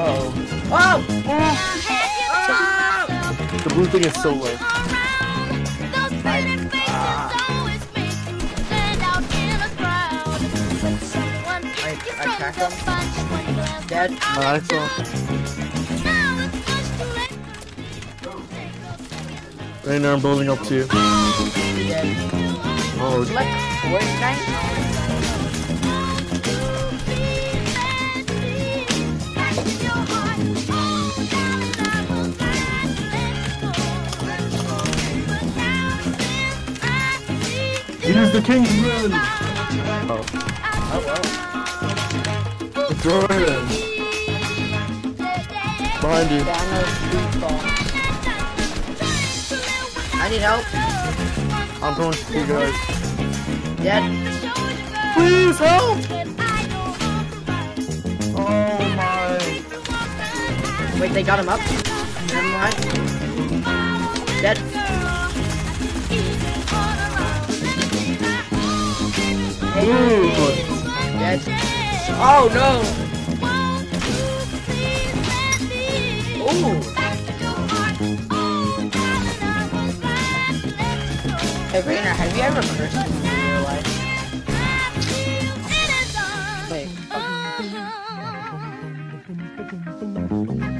Oh. Oh. Oh. The blue thing is so low. Uh, I, I cracked him. Dead. Nice one. Rainer, I'm building up to you. Oh, Like Fortnite? Use the Kingsman! Oh, Oh well. throw it in. Behind you. I need help. I'm going to you guys. Dead. Please help! Oh my. Wait, they got him up. Never mind. Dead. Ooh. That's... Oh, no. Ooh. Hey, Rainer, have you ever cursed in your life? Wait. Okay. Oh.